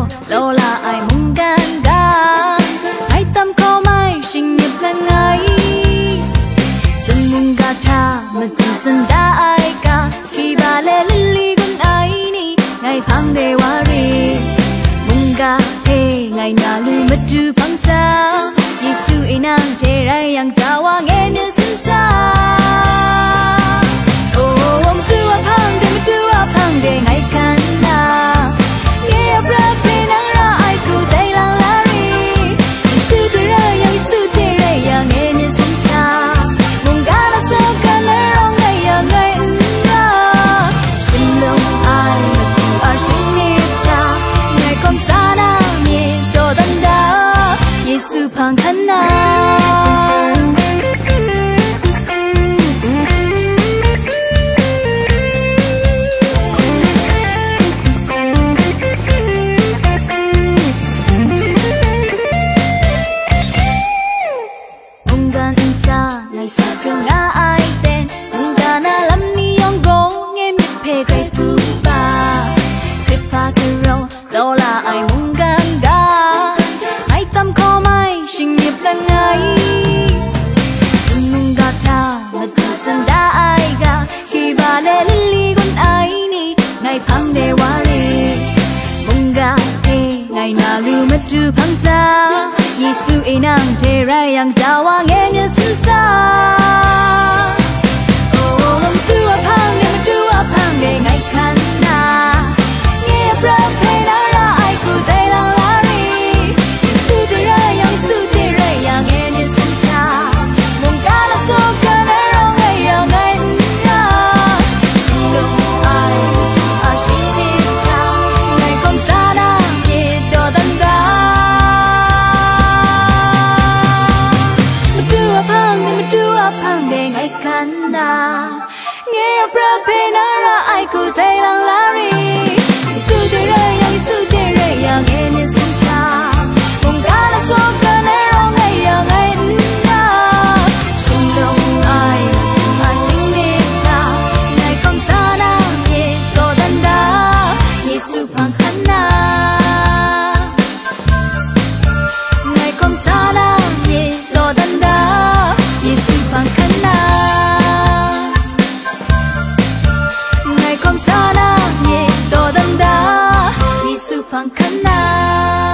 nhau đâu ai mong gan gan ai tâm có mai, sinh nhật lần ngày. Chân mong gà tha mà tình sân đã ai cả. Khi bà lê lili gần ai ni, ngày phang đề hoa rì. Mong gà hề ngày nào lưu mất trừ phang xa. Giêsu inang thế rai yang tawa ngày xa thương ngã ai tên tung ta na lắm ni yong go nghe mi phê cây pu ba clip pha tu rau đó là ai muốn gan ga ai tâm khó mai sinh nghiệp lần ngay chân nung gà ta là tu sân đã ai ga khi bà lê li con ai ni ngày phang đề wa lê mong ga ngày nào lưu mất trừ phang ra Yesu inang terayang tawang နေငိုက်ခန္ဓာငယ်ပြပင်နာရအိုက်ကိုတိုင်လောင်လာရီ 那